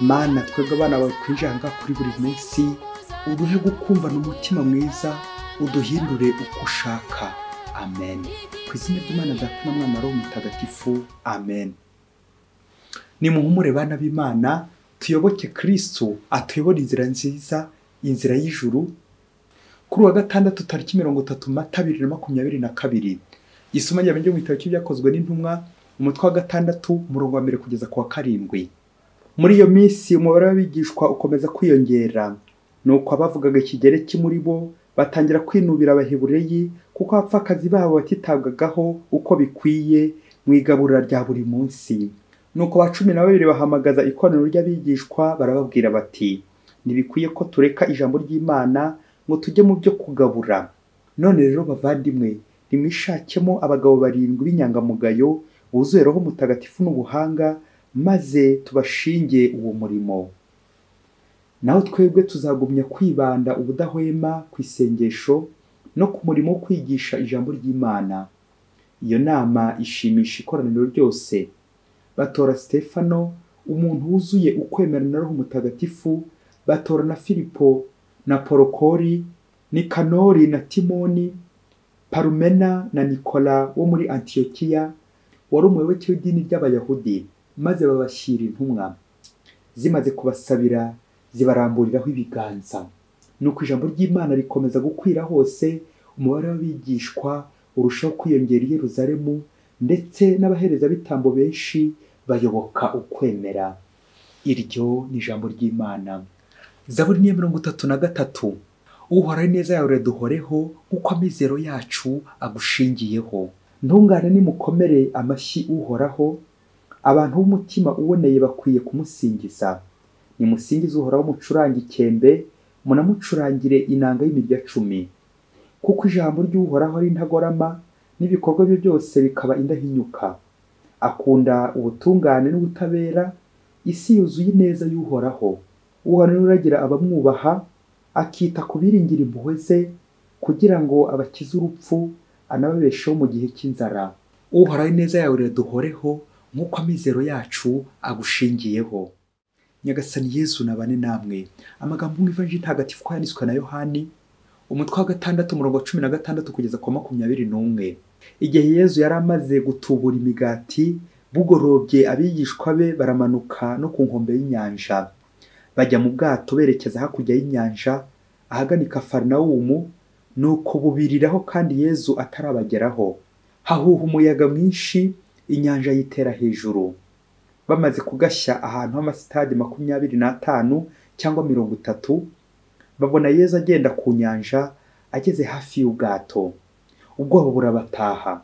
mana twebwe abana bawe twinjanga kuri buri munsi uduhe gukumvana umutima mwiza uduhindure uko ushaka. Amen. Ku izina ry'imana data na mwana roho mutagatifu amen. Nimuhumure bana b'imana tuyoboke kirisitu atuyobora inzira nziza inzira y'ijuru. Kuri uwa gatandatu tariki mirongo itatu mata bibiri na makumyabiri na kabiri. Isomo rya mbere mu gitabo cy'ibyakozwe n'intumwa umutwe wa gatandatu umurongo wa mbere kugeza ku wa karindwi. Muri iyo minsi umubare w'abigishwa ukomeza kwiyongera. Nuko abavugaga ikigereki muri bo batangira kwinubira abahebureyi kuko abapfakazi babo batitabwagaho uko bikwiye mu igabura rya buri munsi. Nuko ba cumi na babiri bahamagaza ikoraniro ry'abigishwa barababwira bati ntibikwiye ko tureka ijambo ry'imana ngo tujye mu byo kugabura. None rero bavandimwe nimwishakemo abagabo barindwi b'inyangamugayo buzuye roho mutagatifu n'ubuhanga maze tubashinge uwo murimo. Naho twebwe tuzagumya kwibanda ubudahwema ku isengesho no ku murimo wo kwigisha ijambo ry'imana. Iyo nama ishimisha ikoraniro ryose. Batora sitefano umuntu wuzuye ukwemera na roho mutagatifu. Batora na filipo na porokori nikanori na timoni parumena na nikola wo muri antiyokiya wari umuyoboke w'idini ry'abayahudi. Maze babashyira intumwa. Zimaze kubasabira zibaramburiraho ibiganza. Nuko ijambo ry'imana rikomeza gukwira hose umubare w'abigishwa urushaho kwiyongera i Yeruzalemu ndetse n'abaherezabitambo benshi bayoboka ukwemera. Iryo ni ijambo ry'imana. Zaburi niya mirongo itatu na gatatu. Uhoraho neza yawe duhoreho nk'uko amizero yacu agushingiyeho. Ntungane nimukomere amashyi uhoraho abantu b'umutima uboneye bakwiye kumusingiza. Nimusingize uhoraho mucurange ikembe munamucurangire inanga y'imirya cumi. Kuko ijambo ry'uhoraho ari intagorama n'ibikorwa bye byose bikaba indahinyuka. Akunda ubutungane n'ubutabera isi yuzuye ineza y'uhoraho. Uhoraho uragira abamwubaha akita ku biringira impuhwe ze kugira ngo abakize urupfu anababesheho mu gihe cy'inzara. Uhoraho ineza yawe iraduhoreho nk'uko amizero yacu agushingiyeho. Nyagasani yezu nabane namwe amagambo mu ivanjiri ntagatifu ko yanditswe na yohani umutwe wa gatandatu umurongo wa cumi na gatandatu kugeza ku makumyabiri n'umwe. Igihe yezu yari amaze gutubura imigati bugorobye abigishwa be baramanuka no ku nkombe y'inyanja. Bajya mu bwato berekeza hakurya y'inyanja ahagana i kafarinawumu nuko bubiriraho kandi yezu atarabageraho. Hahuha umuyaga mwinshi inyanja yitera hejuru. Bamaze kugashya ahantu h'amasitade makumyabiri n'atanu cyangwa mirongo itatu babona yezu agenda ku nyanja ageze hafi y'ubwato. Ubwoba burabataha.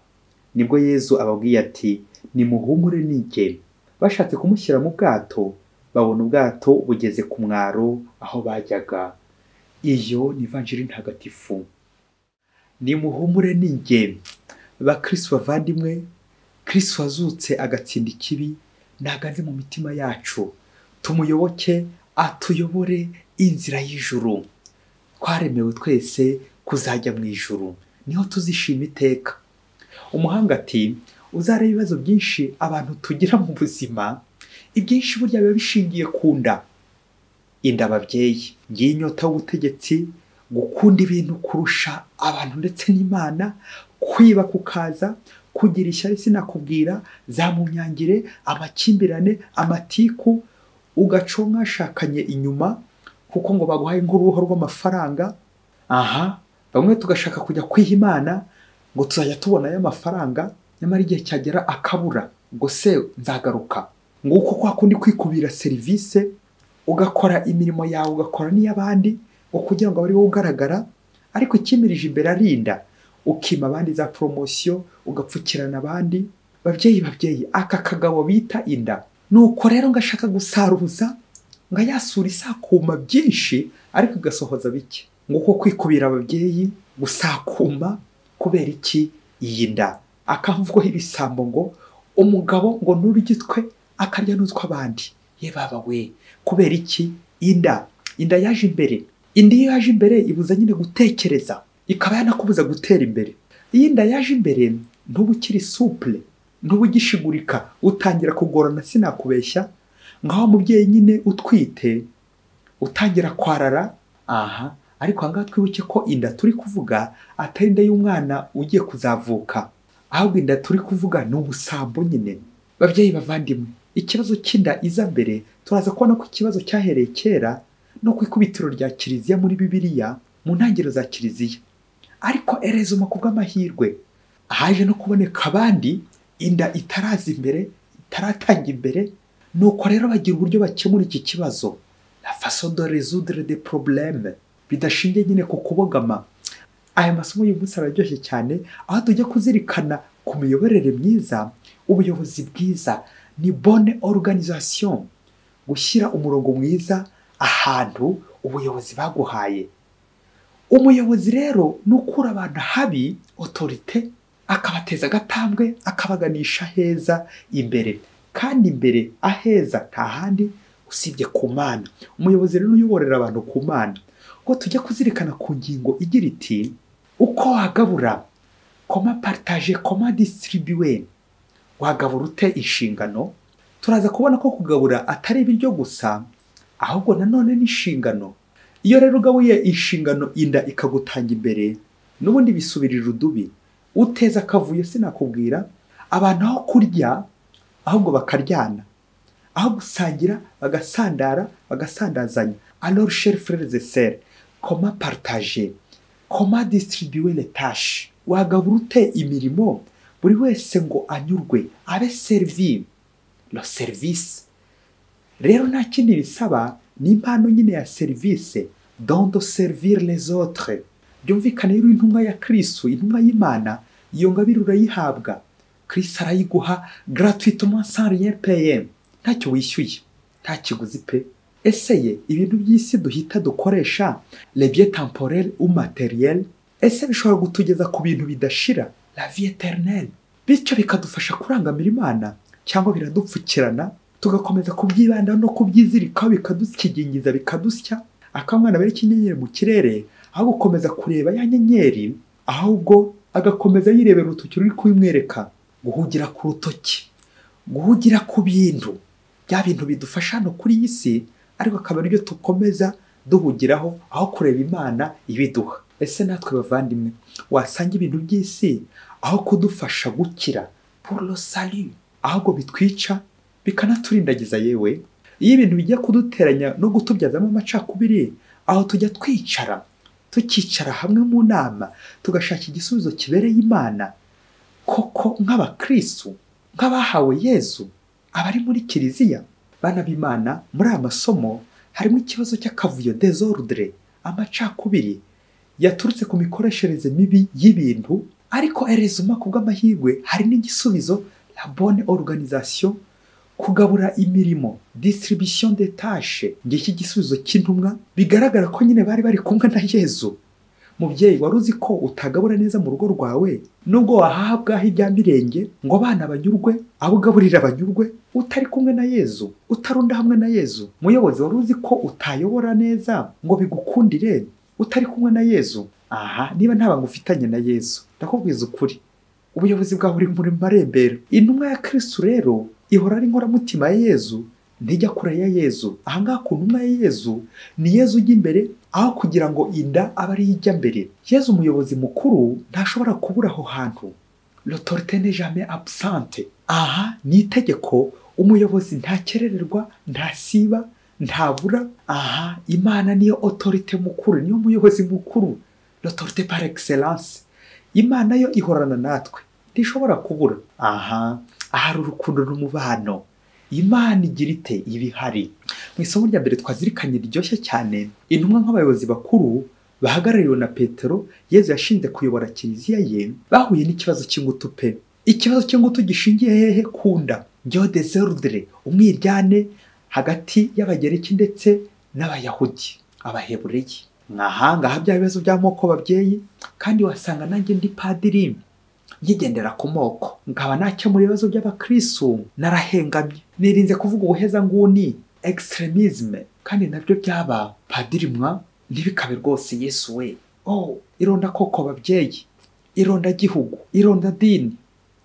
Nibwo yezu ababwiye ati nimuhumure nige bashatse kumushyira mu bwato babona ubwato bugeze ku mwaro aho bajyaga. Iyo ni ivanjiri ntagatifu. Nimuhumure nige bakirisi bavandimwe kirisi wazutse agatsinda ikibi ntaganze mu mitima yacu. Tumuyoboke atuyobore inzira y'ijuru. Twaremewe twese kuzajya mu ijuru. Niho tuzishima iteka. Umuhanga ati uzareba ibibazo byinshi abantu tugira mu buzima ibyinshi burya biba bishingiye ku nda. Inda ababyeyi ngiye inyota y'ubutegetsi gukunda ibintu kurusha abantu ndetse n'imana kwiba kukaza kugira ishyari sinakubwira za munyangire amakimbirane amatiku ugaca mwashakanye inyuma kuko ngo baguhaye nk'uruhu rw'amafaranga. Aha bamwe tugashaka kujya kwiha imana ngo tuzajya tubonayo amafaranga nyamara igihe cyagera akabura ngo se nzagaruka. Nguko kwa kundi kwikubira serivisi ugakora imirimo yawe ugakora n'iy'abandi ngo kugira ngo abe ari wo ugaragara ariko ikimirije imbere arinda. Ukima abandi za poromosiyo ugapfukirana abandi. Babyeyi babyeyi aka kagabo bita inda. Nuko rero ngashaka gusaruza ngo yasura isakuma byinshi ariko igasohoza bike. Nguko kwikubira ababyeyi gusakuma kubera iki? Iyi nda. Akamvugoho ibisambo ngo umugabo ngo nurye utwe akarya n'utw'abandi ye baba we. Kubera iki? Inda. Inda yaje imbere. Inda iyo yaje imbere ibuza nyine gutekereza. Ikaba yanakubuza gutera imbere. Iyo inda yaje imbere ntuba ukiri supure ntuba ugishigurika utangira kugorana sinakubeshya. Ngaho umubyeyi nyine utwite utangira kwarara. Aha. Ariko ahangaha twibuke ko inda turi kuvuga atari inda y'umwana ugiye kuzavuka. Ahubwo inda turi kuvuga ni ubusambo nyine. Babyeyi bavandimwe ikibazo cy'inda iza mbere turaza kubona ko ikibazo cyahereye kera no ku ikubitiro rya kiliziya muri bibiliya mu ntangiriro za kiliziya. Ariko erezuma ku bw'amahirwe haje no kuboneka abandi inda itaraza imbere itaratanga imbere nuko rero bagira uburyo bakemura iki kibazo. La façon de résoudre des problèmes. Bidashingiye nyine ku kubogama. Aya masomo y'uyu munsi araryoshye cyane aho tujya kuzirikana ku miyoborere myiza ubuyobozi bwiza. Ni bonne organisation. Gushyira umurongo mwiza ahantu ubuyobozi baguhaye. Umuyobozi rero ni ukura abantu habi otorite akabateza agatambwe akabaganisha heza imbere. Kandi imbere aheza nta handi usibye ku mana. Umuyobozi rero uyoborera abantu ku mana. Ngo tujya kuzirikana ku ngingo igira iti uko wagabura koma paritaje koma disitiribiwe wagabura ute inshingano? Turaza kubona ko kugabura atari ibiryo gusa ahubwo nanone n'inshingano iyo rero ugabuye inshingano inda ikagutanga imbere n'ubundi bisubirira udubi. Uteza akavuyo sinakubwira. Abantu aho kurya ahubwo bakaryana. Aho gusangira bagasandara bagasandazanya. Alors chers frères et sœurs comment partager? Comment distribuer les tâches? Wagabura ute imirimo? Buri wese ngo anyurwe abe servi lo service. Rero nta kindi bisaba ni impano nyine ya serivisi don de servir les autres. Byumvikane rero intumwa ya kristo intumwa y'imana iyo ngabire urayihabwa. Kristo arayiguha sans rien payer. Ntacyo wishyuye nta kiguzi pe. Ese ye ibintu by'isi duhita dukoresha temporels ou matériels? Ese bishobora kutugeza ku bintu bidashira? La vie éternelle. Bityo bikadufasha kurangamira imana cyangwa biradupfukirana? Tugakomeza kubyibandaho no kubyizirikaho bikadukigingiza bikadusya. Akamwana bari ikinyenyeri mu kirere aho gukomeza kureba ya nyenyeri ahubwo agakomeza yirebera urutoki ruri kubimwereka guhugira ku rutoki guhugira ku bintu bya bintu bidufasha hano kuri iyi si ariko akaba ari byo dukomeza duhugiraho aho kureba imana ibiduha. Ese natwe bavandimwe wasanga ibintu by'isi aho kudufasha gukira? Salut. Ahubwo bitwica bikanaturindagiza yewe. Iyo ibintu bijya kuduteranya no kutubyazamo amacakubiri aho tujya twicara tukicara hamwe mu nama tugashaka igisubizo kibereye imana koko nk'abakristu nk'abahawe yezu abari muri kiliziya bana b'imana muri aya masomo harimo ikibazo cy'akavuyo desordre amacakubiri yaturutse ku mikoreshereze mibi y'ibintu ariko erezuma ku bw'amahirwe hari n'igisubizo la bonne organisation kugabura imirimo distribution de tâche ngiki igisubizo cy'intumwa bigaragara ko nyine bari bari kumwe na yezu mubyeyi wari uzi ko utagabura neza mu rugo rwawe nubwo wahabwaho ibya mirenge ngo abana banyurwe abo ugaburira banyurwe utari kumwe na yezu utarunda hamwe na yezu muyobozi wari uzi ko utayobora neza ngo bigukundire utari kumwe na yezu aha niba nta bantu ufitanye na yezu ndakubwiza ukuri. Ubuyobozi bwawe buri muri marembera intumwa ya kirisitu rero ihora ari inkoramutima ya yezu ntijya kure ya yezu. Ahangaha ku ntumwa ya yezu ni yezu ujya imbere aho kugira ngo inda abe ariyo ijya mbere. Yezu umuyobozi mukuru ntashobora kubura aho hantu. L'autorité n'est jamais absente. Aha ni itegeko umuyobozi ntakerererwa ntasiba ntabura aha imana niyo autorité mukuru niyo muyobozi mukuru. L'autorité par excellence. Imana yo ihorana natwe. Ntishobora kubura aha. Ahari urukundo n'umubano imana igira ite? Iba ihari. Mu isomo rya mbere twazirikanye riryoshye cyane. Intumwa nk'abayobozi bakuru bahagarariwe na petero yezu yashinze kuyobora kiliziya ye bahuye n'ikibazo cy'ingutu pe. Ikibazo cy'ingutu gishingiye hehe ku nda? Byo desordre umwiryane hagati y'abagereki ndetse n'abayahudi. Abahebureyi. Mwahangaha bya bibazo by'amoko babyeyi kandi wasanga nanjye ndi padiri nkigendera ku moko. Nkaba nakemura ibibazo by'abakristu. Narahengamye. Nirinze kuvuga ubuhezanguni extremisme kandi na byo byaba padiri mwa ntibikabe rwose yesu we. Oh ironda koko babyeyi. Ironda gihugu. Ironda dini.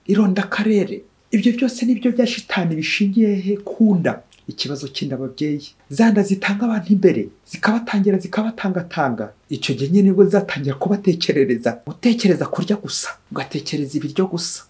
Ironda akarere ibyo byose ni byo bya shitani bishingiye he kunda ikibazo cy'inda ababyeyi za nda zitanga abantu imbere zikabatangira zikabatangatanga. Icyo gihe nyine ni bwo zizatangira kubatekerereza. Gutekereza kurya gusa ugatekereza ibiryo gusa.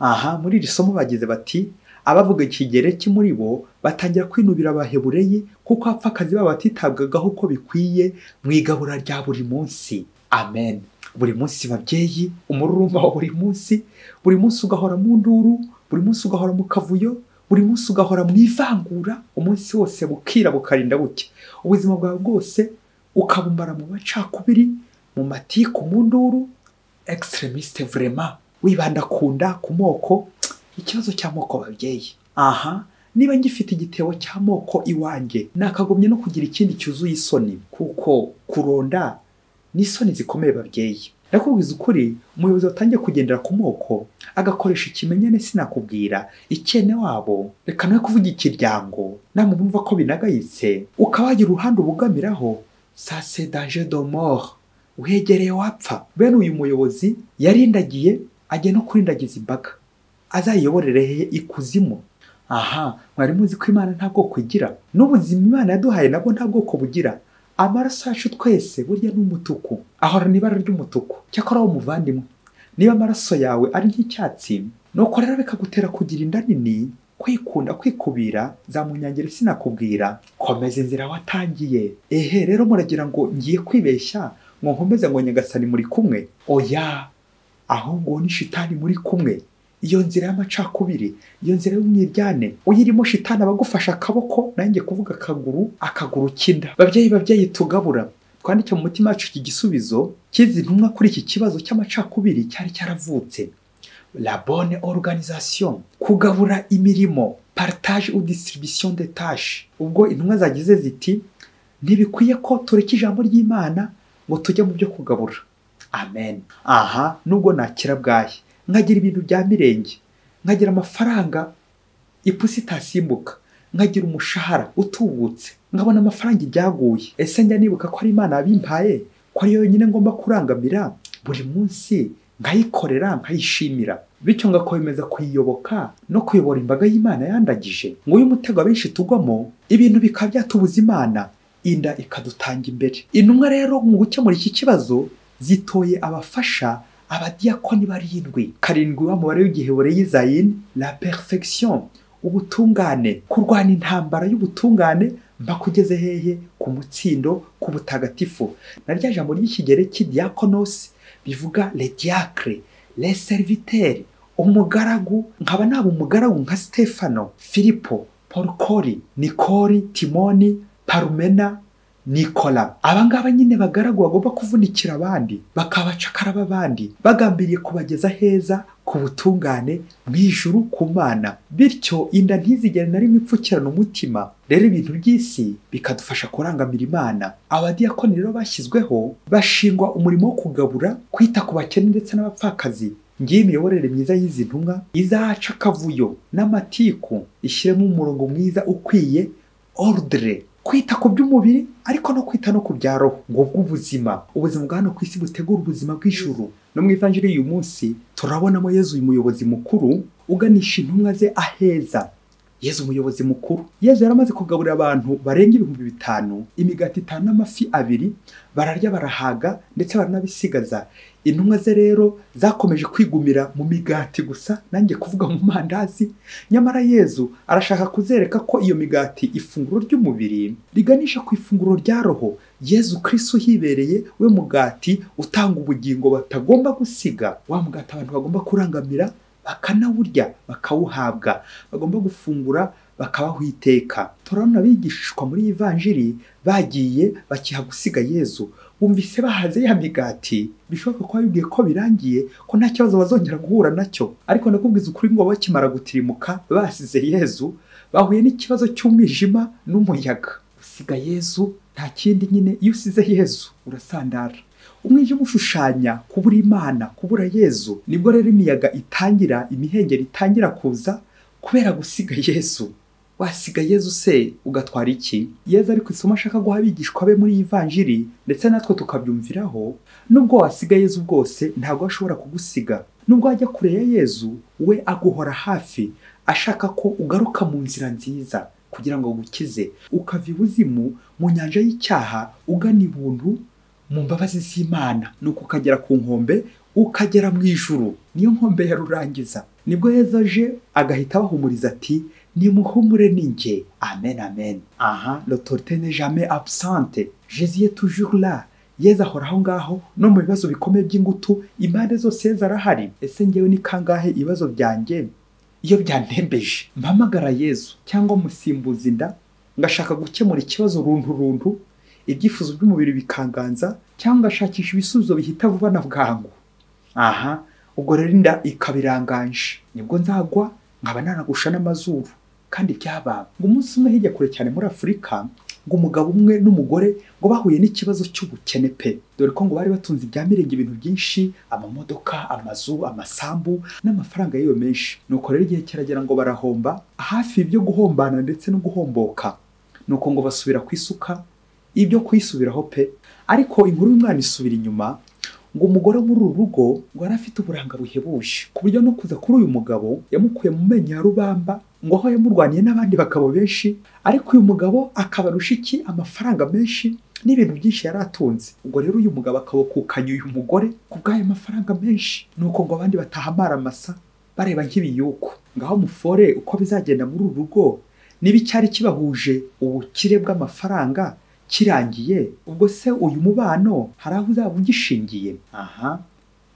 Aha muri iri somo bagize bati abavuga ikigereki muri bo batangira kwinubira abahebureyi kuko abapfakazi babo batitabwagaho uko bikwiye mu igabura rya buri munsi. Amen. Buri munsi babyeyi umururumba wa buri munsi buri munsi ugahora mu nduru buri munsi ugahora mu kavuyo buri munsi ugahora mu ivangura umunsi wose bukira bukarinda buke. Ubuzima bwawe bwose ukabumbara mu macakubiri mu matiku mu nduru. Extremiste vrema wibanda ku nda ku moko. Ikibazo cy'amoko babyeyi. Aha. Niba ngifite igitebo cy'amoko iwanjye nakagomye no kugira ikindi cyuzuye isoni. Kuko kuronda ni isoni zikomeye babyeyi. Ndakubwiza ukuri umuyobozi watangiye kugendera ku moko agakoresha ikimenyane sinakubwira. Icyene wabo reka nawe kuvuga ikiryango. Namwe mwumva ko binagayitse. Ukaba wagira uruhande ubugamiraho sa se danger de mort. Uhegereye wapfa. Bene uyu muyobozi yarindagiye ajya no kurindagiza imbaga. Azayiyoborere he ikuzimu? Aha mwari muzi ko imana nta bwoko igira. N'ubuzima imana yaduhaye nabwo nta bwoko bugira. Amaraso yacu twese burya ni umutuku ahorana ibara ry'umutuku. Cyakora wowe umuvandimwe niba amaraso yawe ari nk'icyatsi nuko rero bikagutera kugira inda nini kwikunda kwikubira zamunyangire sinakubwira. Komeza inzira watangiye. Ehe rero muragira ngo ngiye kwibeshya ngo nkomeze ngo nyagasani muri kumwe. Oya ahubwo ni shitani muri kumwe. Iyo nzira y'amacakubiri iyo nzira y'umwiryane uyirimo shitani abagufasha akaboko nanjye kuvuga akaguru akaguru k'inda. Babyeyi babyeyi tugabura. Twandike mu mutima wacu iki gisubizo cy'izi ntumwa kuri iki kibazo cy'amacakubiri cyari cyaravutse. La bonne organisation. Kugabura imirimo partage ou distribution de tâches. Ubwo intumwa zagize ziti ntibikwiye ko tureka ijambo ry'imana ngo tujye mu byo kugabura. Amen. Aha nubwo nakira bwahe nkagira ibintu bya mirenge. Nkagira amafaranga ipusi itasimbuka nkagira umushahara utubutse. Nkabona amafaranga ibyaguye. Ese njya nibuka ko ari imana yabimpaye? Ko ari yonyine ngomba kurangamira? Buri munsi nkayikorera nkayishimira. Bityo ngakomeza kuyiyoboka no kuyobora imbaga y'imana yandagije. Ngo uyu mutego abenshi tugwamo ibintu bikaba byatubuza imana. Inda ikadutanga imbere. Intumwa rero mu gukemura iki kibazo zitoye abafasha abadiyakoni barindwi karindwi wa mubare w'igihebure y'izayini la perfection. Ubutungane. Kurwana intambara y'ubutungane mbakugeze hehe ku mutsindo ku butagatifu. Na rya jambo ry'ikigereki diakonos bivuga le diacre le serviteur. Umugaragu nkaba naba umugaragu nka stefano filipo porukori nikori timoni parumena nikola abangaba nyine bagaragu bagomba kuvunikira abandi bakabacakara b'abandi bagambiriye kubageza heza ku butungane mu ijuru ku mana. Bityo inda ntizigere na rimwe ipfukirana umutima. Rero ibintu by'isi bikadufasha kurangamira imana. Abadiyakoni rero bashyizweho bashingwa umurimo wo kugabura kwita ku bakene ndetse n'abapfakazi. Ngiye imiyoborere myiza y'izi ntumwa izaca akavuyo n'amatiku ishyiremo umurongo mwiza ukwiye ordre. Kwita ku by'umubiri ariko no kwita no ku bya ngo bw'ubuzima. Ubuzima bwa hano ku isi butegura ubuzima bw'ijuru. No mu ivanjiri y'uyu munsi turabonamo yezu umuyobozi mukuru uganisha intumwa ze aheza. Yezu umuyobozi mukuru yezu yari amaze kugaburira abantu barenga ibihumbi bitanu imigati itanu n'amafi abiri bararya barahaga ndetse baranabisigaza. Intumwa ze rero zakomeje kwigumira mu migati gusa nanjye kuvuga mu mandazi. Nyamara yezu arashaka kuzereka ko iyo migati ifunguro ry'umubiri riganisha ku ifunguro rya roho. Yezu kirisi uhibereye we mugati utanga ubugingo batagomba gusiga. Wa mugati abantu bagomba kurangamira bakanawurya bakawuhabwa. Bagomba gufungura bakabaho iteka turabona abigishwa muri iyi vanjiri bagiye bakiha gusiga yezu bumvise bahaze ya migati bishoboka ko babibwiye ko birangiye ko nta kibazo bazongera guhura na cyo. Ariko ndakubwiza ukuri ngo bakimara gutirimuka basize yezu bahuye n'ikibazo cy'umwijima n'umuyaga. Usiga yezu nta kindi nyine iyo usize yezu urasandara. Umwijima ushushanya kubura imana kubura yezu ni bwo rero imiyaga itangira imihengeri itangira kuza kubera gusiga yezu wasiga yezu se ugatwara iki? Yezu ari ku isomo ashaka guha abigishwa be muri iyi ndetse natwe tukabyumviraho nubwo wasiga yezu bwose ntabwo ashobora kugusiga. Nubwo wajya kure ya yezu we aguhora hafi ashaka ko ugaruka mu nzira nziza kugira ngo gukize ukava ibuzimu mu nyanja y'icyaha ugana ibuntu mu mbabazi z'imana. Nuko ukagera ku nkombe ukagera mu ijuru. Niyo nkombe ya rurangiza. Nibwo yezu aje agahita abahumuriza ati nimuhumure ni njye amen amen. Aha l'autorité n'est jamais absente. Jésus est toujours là. Yezu ahora aho ngaho no mu bibazo bikomeye by'ingutu impande zose yezu arahari. Ese ngewe ni kangahe ibibazo byanjye? Iyo byantembeje mpamagara yezu. Cyangwa musimbuza inda ngashaka gukemura ikibazo runtu runtu ibyifuzo by'umubiri bikanganza cyangwa ngashakisha ibisubizo bihita vuba na bwangu. Aha ubwo rero inda ikaba iranganje ni bwo nzagwa nkaba nanagusha n'amazuru. Kandi byabaye. Ngo umunsi umwe hirya kure cyane muri afurika ngo umugabo umwe n'umugore ngo bahuye n'ikibazo cy'ubukene pe. Dore ko ngo bari batunze ibya mirenge ibintu byinshi amamodoka amazu amasambu n'amafaranga y'iyo menshi. Nuko rero igihe kiragera ngo barahomba hafi ibyo guhombana ndetse no guhomboka. Nuko ngo basubira ku isuka ibyo kuyisubiraho pe. Ariko inkuru y'umwana isubira inyuma ngo umugore muri uru rugo ngo yari afite uburanga buhebuje. Ku buryo no kuza kuri uyu mugabo yamukuye mu menyo ya rubamba ngo aho yamurwaniye n'abandi bagabo benshi. Ariko uyu mugabo akabarusha iki? Amafaranga menshi n'ibintu byinshi yari atunze. Ubwo rero uyu mugabo akabokukanya uyu mugore ku bw'ayo mafaranga menshi. Nuko ngo abandi bataha amaramasa bareba nk'ibiyuku ngaho mufore uko bizagenda muri uru rugo niba icyari kibahuje ubukire bw'amafaranga kirangiye ubwo se uyu mubano hari aho uzaba ugishingiye? Aha.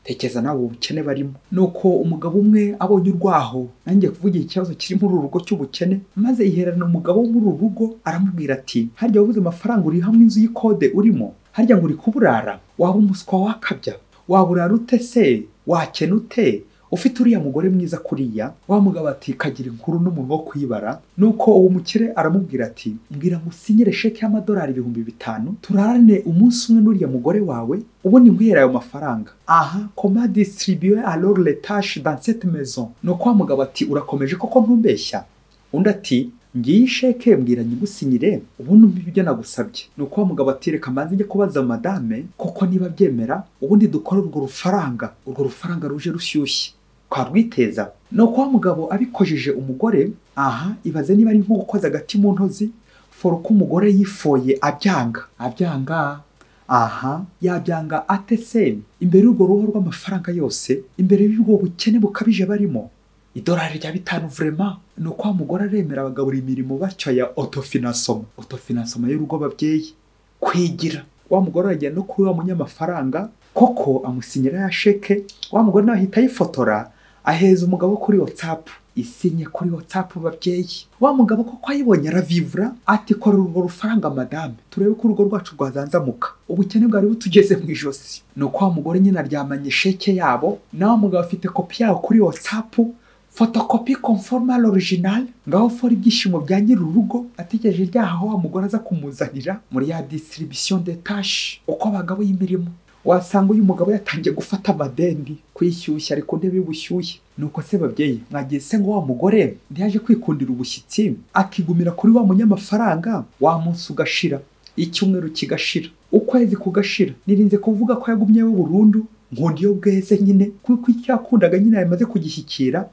Tekereza nawe ubukene barimo. Nuko umugabo umwe abonye urwaho nanjye kuvugira ikibazo kiri muri uru rugo cy'ubukene maze yihererana umugabo wo muri uru rugo aramubwira ati harya wabuze amafaranga uri hamwe inzu y'ikode urimo? Harya ngo uri kuburara? Waba umuswa wakabya? Waburara ute se? Wakena ute? Ufite uriya mugore mwiza kuriya wa mugabo ati kagira inkuru n'umuntu wo kuyibara nuko uwo mukire aramubwira ati mbwira ngo usinyire sheke y'amadolari ibihumbi bitanu turarane umunsi umwe n'uriya mugore wawe ubundi nguhere ayo mafaranga. Aha koma distribuer alors les tâches dans cette maison. Nuko wa mugabo ati urakomeje koko ntumbeshya? Undi ati ngiyi sheke mbwira nyigusinyire ubundi umpe ibyo nagusabye. Nuko wa mugabo ati reka mbanze njye kubaza madame koko niba byemera ubundi dukore urwo rufaranga. Urwo rufaranga ruje rushyushye. Twarwiteza ni uko wa mugabo abikojeje umugore aha ibaze niba ari nko agati mu ntozi foro ko umugore yifoye abyanga. Abyanga aha yabyanga ate se? Imbere y'urwo ruhu rw'amafaranga yose imbere y'ubwo bukene bukabije barimo idolari rya bitanu vurema ni uko wa mugore aremera abagabura imirimo batyo ya otofinansoma otofinansoma y'urugo babyeyi kwigira. Wa mugore aragenda no kuri wa munyamafaranga koko amusinyira ya sheke wa mugore nawe ahita ayifotora aheza umugabo kuri watsapu isinye kuri watsapu babyeyi. Wa mugabo koko ayibonye aravivura ati kora urwo rufaranga madame. Turebe ko urugo rwacu rwazanzamuka. Ubukene bwari butugeze mu ijosi. Ni uko wa mugore nyine aryamanye sheke yabo nawe mugabo afite kopi yawo kuri watsapu fotokopi conforme à l'original ngaho fora ibyishimo bya nyiri urugo ategereje ryaha aho wa mugore aza kumuzanira muri ya distribution de tâche uko abagabo y'imirimo. Wasanga uyu mugabo yatangiye gufata amadeni kwishyushya ari ku ntebe y'ubushyuhe. Nuko se babyeyi mwagiye se ngo wa mugore ntiyaje kwikundira ubushyitsi? Akigumira kuri wa munyamafaranga wa munsi ugashira icyumweru kigashira. Ukwezi kugashira. Nirinze kuvuga ko yagumyeho burundu nkundi iyo bweze nyine kuko icyo yakundaga nyine yamaze kugishyikira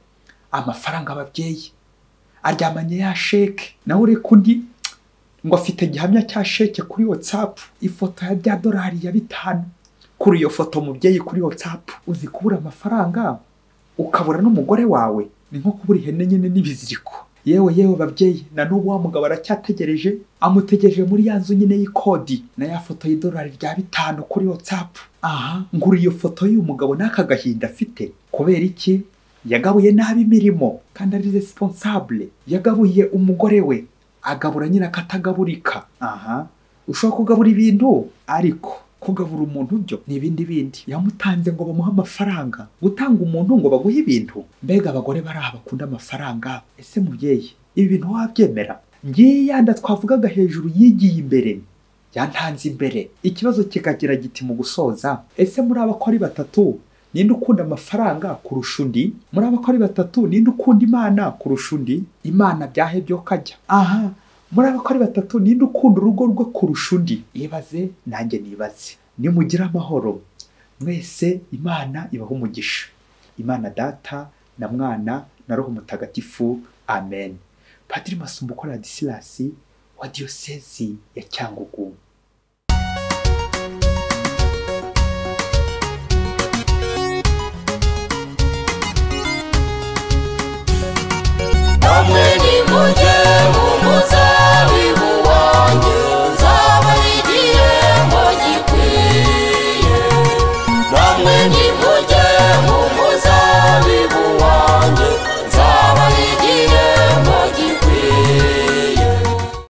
amafaranga ababyeyi. Aryamanye ya sheke. Nawe ureka undi ngo afite gihamya cya sheke kuri watsapu ifoto ya bya dolari ya bitanu. Kuri iyo foto mubyeyi kuri watsapu uzi kubura amafaranga ukabura n'umugore wawe. Ni nko kubura ihene nyine n'ibiziriko. Yewe yewe babyeyi na n'ubu wa mugabo aracyategereje amutegereje muri ya nzu nyine y'ikodi. Na ya foto y'idolari rya bitanu kuri watsapu aha ngura iyo foto y'uyu mugabo n'aka gahinda afite. Kubera iki? Yagabuye nabi imirimo kandi ari responsable. Yagabuye umugore we agabura nyine akatagaburika. Aha ushobora kugabura ibintu? Ariko kugabura umuntu byo ni ibindi bindi. Yamutanze ngo bamuhe amafaranga. Gutanga umuntu ngo baguhe ibintu. Mbega abagore bari aha bakunda amafaranga? Ese mubyeyi ibi bintu wabyemera? Ngiye yanda twavugaga hejuru yigiye imbere. Yantanze imbere. Ikibazo kikagira giti mu gusoza? Ese muri abakora batatu? Ninde ukunda amafaranga kurusha undi? Muri abakora batatu ninde ukunda imana kurusha undi? Imana byahebye kajya. Aha muri abakora batatu ninde ukunda urugo rwe kurusha undi. Ibaze nanjye nibaze. Nimugire amahoro. Mwese imana ibaho umugisha. Imana data na mwana na roho mutagatifu. Amen. Padiri masumbuko radisilasi wa diyosezi ya cyangugu.